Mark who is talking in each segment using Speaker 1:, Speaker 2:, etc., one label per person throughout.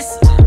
Speaker 1: kisser.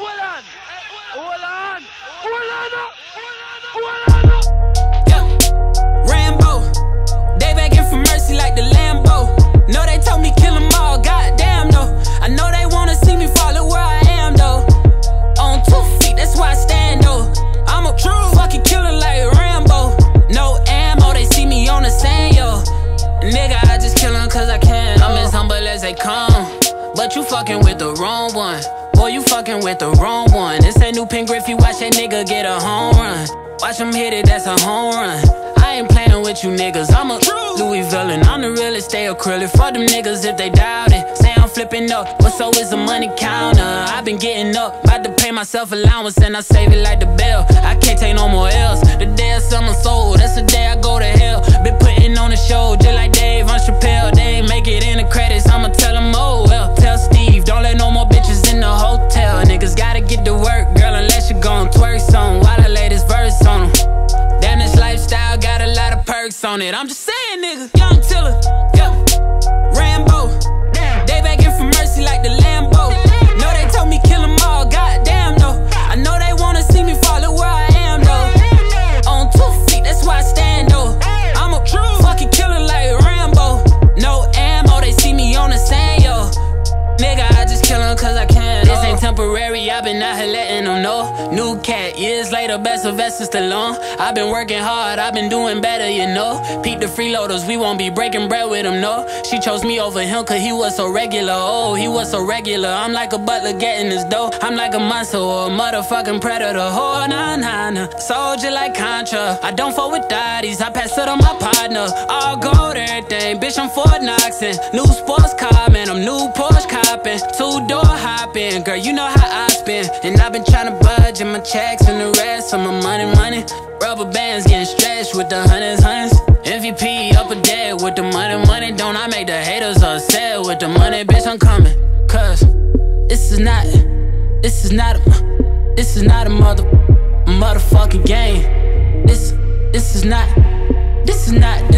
Speaker 1: ولان ولان ولان But you fucking with the wrong one. Boy, you fucking with the wrong one. This ain't new Ken Griffey, watch that nigga get a home run. Watch him hit it, that's a home run. I ain't playing with you niggas, I'm a Louis villain. I'm the realest, stay acrylic. Fuck them niggas if they doubt it. Say I'm flipping up, but so is the money counter. i been getting up, about to pay myself allowance, and I save it like the bill. I can't take no more else. The day I sell my soul, that's the day I go to hell. Been putting on a show, just like Chappelle. They make it in the credits, I'ma tell them, oh well. Tell Steve, don't let no more bitches in the hotel. Niggas gotta get to work, girl, unless you gon' twerk some while I lay this verse on them. Damn, this lifestyle got a lot of perks on it. I'm just saying, nigga, young Tiller, yeah. Rambo, temporary, i been out here letting them know. New cat, years later, best Sylvester Stallone. I've been working hard, I've been doing better, you know. Peep the freeloaders, we won't be breaking bread with them, no. She chose me over him cause he was so regular. Oh, he was so regular. I'm like a butler getting his dough. I'm like a monster or a motherfucking predator. Oh, nah, nah, nah. Soldier like Contra. I don't fuck with daddies, I pass it on my partner. All gold, everything. Bitch, I'm Fort Knox and new sports car, man. I'm new been Girl, you know how I've been. And I've been trying to budge in my checks and the rest of my money, money. Rubber bands getting stretched with the hundreds, hundreds. MVP up a day with the money, money. Don't I make the haters upset with the money? Bitch, I'm coming Cause this is not This is not a, This is not a mother Motherfucking game. This, this is not This is not